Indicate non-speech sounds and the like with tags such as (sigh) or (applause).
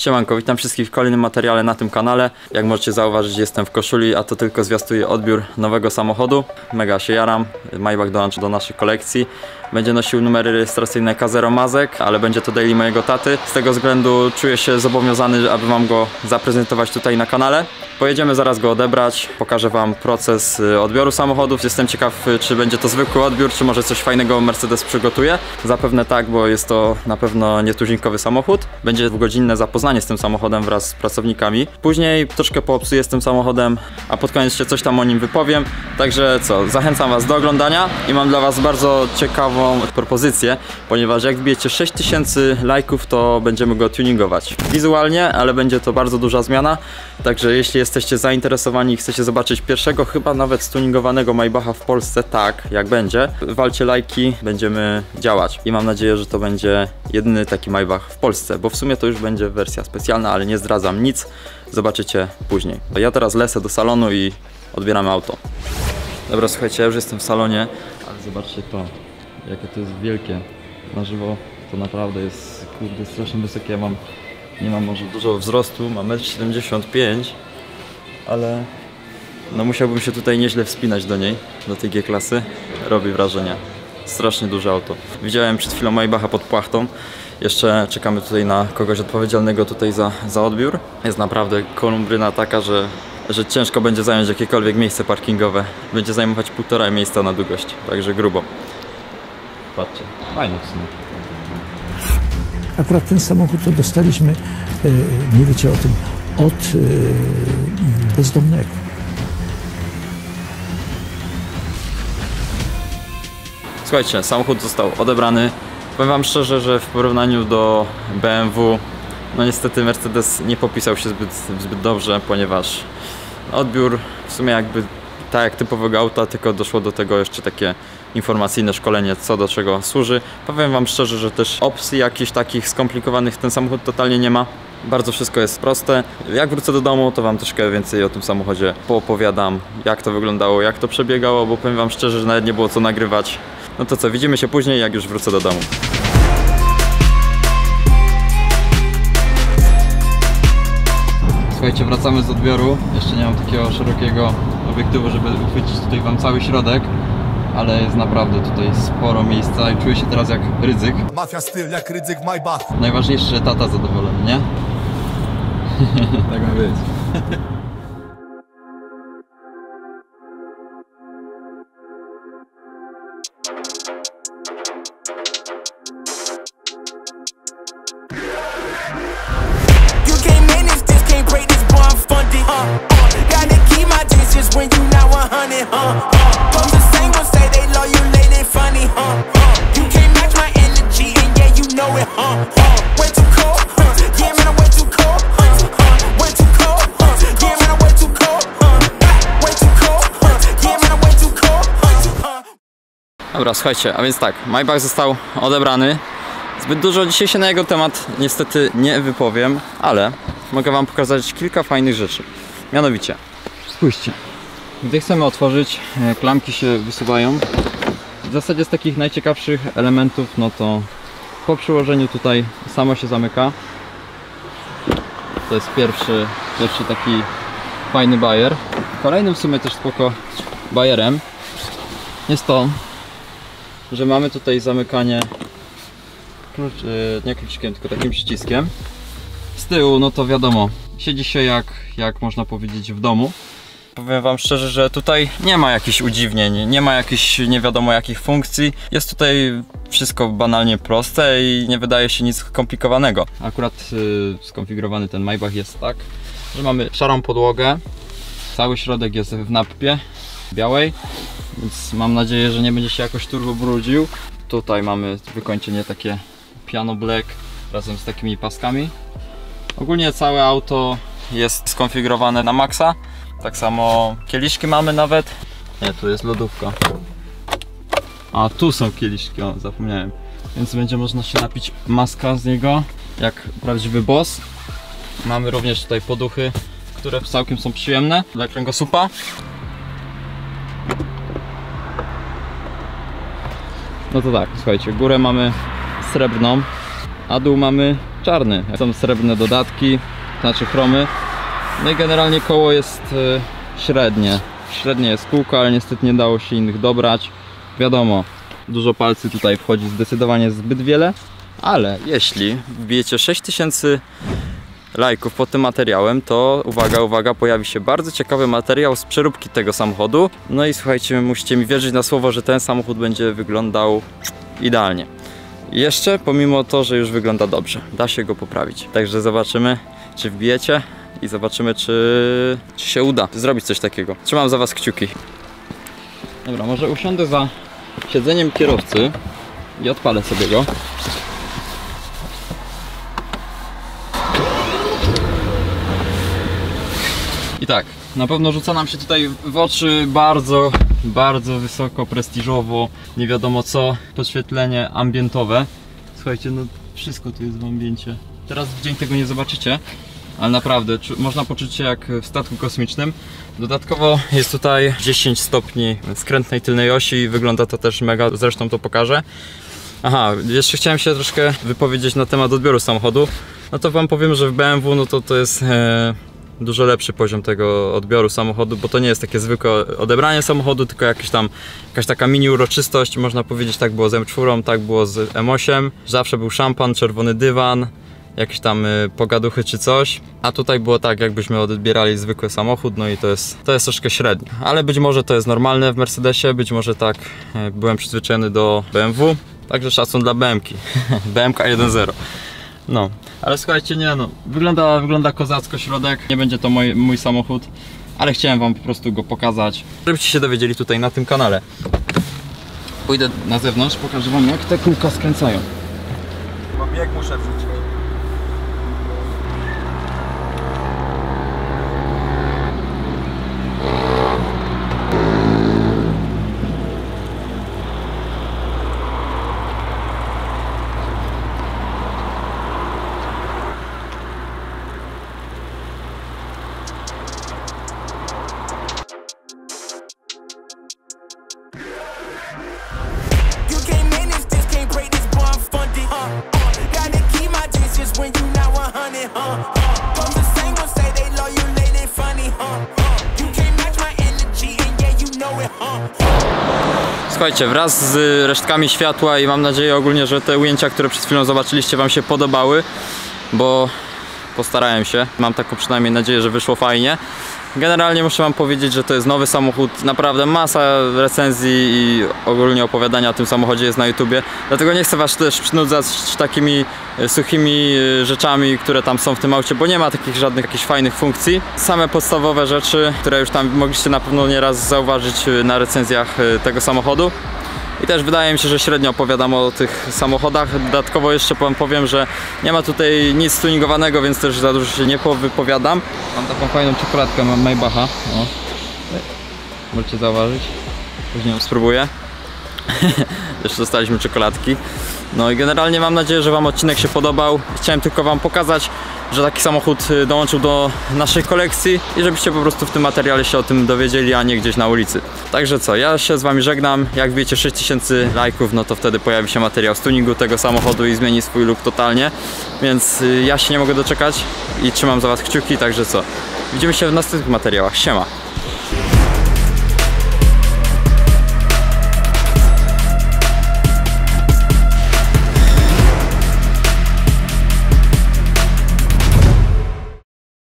Siemanko, witam wszystkich w kolejnym materiale na tym kanale. Jak możecie zauważyć jestem w koszuli, a to tylko zwiastuje odbiór nowego samochodu. Mega się jaram, Maybach dołączy do naszej kolekcji. Będzie nosił numery rejestracyjne K0 Mazek, ale będzie to daily mojego taty. Z tego względu czuję się zobowiązany, aby wam go zaprezentować tutaj na kanale. Pojedziemy zaraz go odebrać, pokażę wam proces y, odbioru samochodów. Jestem ciekaw, y, czy będzie to zwykły odbiór, czy może coś fajnego Mercedes przygotuje. Zapewne tak, bo jest to na pewno nietuzinkowy samochód. Będzie dwugodzinne zapoznanie z tym samochodem wraz z pracownikami. Później troszkę poobsuję z tym samochodem, a pod koniec jeszcze coś tam o nim wypowiem. Także co, zachęcam was do oglądania i mam dla was bardzo ciekawą propozycję, ponieważ jak wbijecie 6000 lajków, to będziemy go tuningować. Wizualnie, ale będzie to bardzo duża zmiana. Także jeśli jesteście zainteresowani i chcecie zobaczyć pierwszego, chyba nawet stuningowanego Maybacha w Polsce, tak, jak będzie, walcie lajki, będziemy działać. I mam nadzieję, że to będzie jedyny taki Maybach w Polsce, bo w sumie to już będzie wersja specjalna, ale nie zdradzam nic. Zobaczycie później. Ja teraz lecę do salonu i odbieramy auto. Dobra, słuchajcie, ja już jestem w salonie, ale zobaczcie to, jakie to jest wielkie. Na żywo to naprawdę jest, kurde, strasznie wysokie. Ja mam, nie mam może dużo wzrostu, mam 1,75 m, ale no musiałbym się tutaj nieźle wspinać do niej, do tej G-klasy. Robi wrażenie. Strasznie duże auto. Widziałem przed chwilą Maybacha pod płachtą. Jeszcze czekamy tutaj na kogoś odpowiedzialnego tutaj za, za odbiór. Jest naprawdę kolumbryna taka, że, że ciężko będzie zająć jakiekolwiek miejsce parkingowe. Będzie zajmować półtora miejsca na długość, także grubo. Patrzcie, fajnie w sumie. Akurat ten samochód to dostaliśmy, e, nie wiecie o tym, od e, bezdomnego. Słuchajcie, samochód został odebrany. Powiem wam szczerze, że w porównaniu do BMW, no niestety Mercedes nie popisał się zbyt, zbyt dobrze, ponieważ odbiór w sumie jakby tak jak typowego auta, tylko doszło do tego jeszcze takie informacyjne szkolenie, co do czego służy. Powiem wam szczerze, że też opcji jakichś takich skomplikowanych ten samochód totalnie nie ma. Bardzo wszystko jest proste. Jak wrócę do domu, to wam troszkę więcej o tym samochodzie poopowiadam, jak to wyglądało, jak to przebiegało, bo powiem wam szczerze, że nawet nie było co nagrywać. No to co, widzimy się później, jak już wrócę do domu. Słuchajcie, wracamy z odbioru. Jeszcze nie mam takiego szerokiego obiektywu, żeby uchwycić tutaj wam cały środek, ale jest naprawdę tutaj sporo miejsca i czuję się teraz jak ryzyk. Mafia styl jak Rydzyk Maybach Najważniejsze, że tata zadowolony, nie? (laughs) tak ma być. You can't manage this, can't break this, boy, I'm funded. Uh, uh, gotta keep my distance when you not 100, huh? Dobra, słuchajcie, a więc tak, Maybach został odebrany. Zbyt dużo dzisiaj się na jego temat niestety nie wypowiem, ale mogę wam pokazać kilka fajnych rzeczy. Mianowicie, spójrzcie, gdy chcemy otworzyć, e, klamki się wysuwają. W zasadzie z takich najciekawszych elementów, no to po przyłożeniu tutaj samo się zamyka. To jest pierwszy, pierwszy taki fajny bajer. Kolejnym w sumie też spoko bajerem jest to, że mamy tutaj zamykanie klucz, y, nie kluczykiem, tylko takim przyciskiem. Z tyłu, no to wiadomo, siedzi się jak, jak można powiedzieć w domu. Powiem wam szczerze, że tutaj nie ma jakichś udziwnień, nie ma jakichś nie wiadomo jakich funkcji. Jest tutaj wszystko banalnie proste i nie wydaje się nic skomplikowanego. Akurat y, skonfigurowany ten Maybach jest tak, że mamy szarą podłogę, cały środek jest w nappie białej, więc mam nadzieję, że nie będzie się jakoś turbo brudził. Tutaj mamy wykończenie takie piano black razem z takimi paskami. Ogólnie całe auto jest skonfigurowane na maksa. Tak samo kieliszki mamy nawet. Nie, tu jest lodówka. A tu są kieliszki, o zapomniałem. Więc będzie można się napić maska z niego, jak prawdziwy boss. Mamy również tutaj poduchy, które całkiem są przyjemne dla kręgosłupa. No to tak, słuchajcie, górę mamy srebrną, a dół mamy czarny. Są srebrne dodatki, znaczy chromy. No i generalnie koło jest y, średnie. Średnie jest kółko, ale niestety nie dało się innych dobrać. Wiadomo, dużo palcy tutaj wchodzi, zdecydowanie zbyt wiele. Ale jeśli wbijecie 6000 lajków pod tym materiałem, to uwaga, uwaga, pojawi się bardzo ciekawy materiał z przeróbki tego samochodu. No i słuchajcie, musicie mi wierzyć na słowo, że ten samochód będzie wyglądał idealnie. Jeszcze pomimo to, że już wygląda dobrze, da się go poprawić. Także zobaczymy, czy wbijecie i zobaczymy, czy, czy się uda zrobić coś takiego. Trzymam za Was kciuki. Dobra, może usiądę za siedzeniem kierowcy i odpalę sobie go. I tak, na pewno rzuca nam się tutaj w oczy bardzo, bardzo wysoko, prestiżowo, nie wiadomo co, podświetlenie ambientowe. Słuchajcie, no wszystko tu jest w ambiencie. Teraz w dzień tego nie zobaczycie, ale naprawdę można poczuć się jak w statku kosmicznym. Dodatkowo jest tutaj 10 stopni skrętnej tylnej osi i wygląda to też mega, zresztą to pokażę. Aha, jeszcze chciałem się troszkę wypowiedzieć na temat odbioru samochodu. No to wam powiem, że w BMW no to to jest e, dużo lepszy poziom tego odbioru samochodu, bo to nie jest takie zwykłe odebranie samochodu, tylko jakaś tam jakaś taka mini uroczystość. Można powiedzieć, tak było z M4, tak było z M8. Zawsze był szampan, czerwony dywan, jakieś tam y, pogaduchy czy coś. A tutaj było tak, jakbyśmy odbierali zwykły samochód, no i to jest, to jest troszkę średnio. Ale być może to jest normalne w Mercedesie, być może tak e, byłem przyzwyczajony do BMW. Także szacun dla BMki. BMK 1.0. No, ale słuchajcie, nie no, wygląda, wygląda kozacko środek, nie będzie to mój, mój samochód, ale chciałem wam po prostu go pokazać, żebyście się dowiedzieli tutaj na tym kanale. Pójdę na zewnątrz, pokażę wam jak te kółka skręcają. Bo bieg muszę wrzucić. Słuchajcie, wraz z resztkami światła i mam nadzieję ogólnie, że te ujęcia, które przed chwilą zobaczyliście wam się podobały, bo postarałem się, mam taką przynajmniej nadzieję, że wyszło fajnie. Generalnie muszę wam powiedzieć, że to jest nowy samochód, naprawdę masa recenzji i ogólnie opowiadania o tym samochodzie jest na YouTubie, dlatego nie chcę was też przynudzać takimi e, suchymi e, rzeczami, które tam są w tym aucie, bo nie ma takich żadnych jakichś fajnych funkcji. Same podstawowe rzeczy, które już tam mogliście na pewno nieraz zauważyć e, na recenzjach tego samochodu. I też wydaje mi się, że średnio opowiadam o tych samochodach. Dodatkowo jeszcze wam powiem, że nie ma tutaj nic tuningowanego, więc też za dużo się nie wypowiadam. Mam taką fajną czekoladkę mam Maybacha. O. Możecie zauważyć. Później ją spróbuję. (laughs) jeszcze dostaliśmy czekoladki. No i generalnie mam nadzieję, że Wam odcinek się podobał. Chciałem tylko Wam pokazać, że taki samochód y, dołączył do naszej kolekcji i żebyście po prostu w tym materiale się o tym dowiedzieli, a nie gdzieś na ulicy. Także co, ja się z Wami żegnam. Jak wiecie 6000 lajków, no to wtedy pojawi się materiał z tuningu tego samochodu i zmieni swój look totalnie. Więc y, ja się nie mogę doczekać i trzymam za Was kciuki, także co. Widzimy się w następnych materiałach. Siema!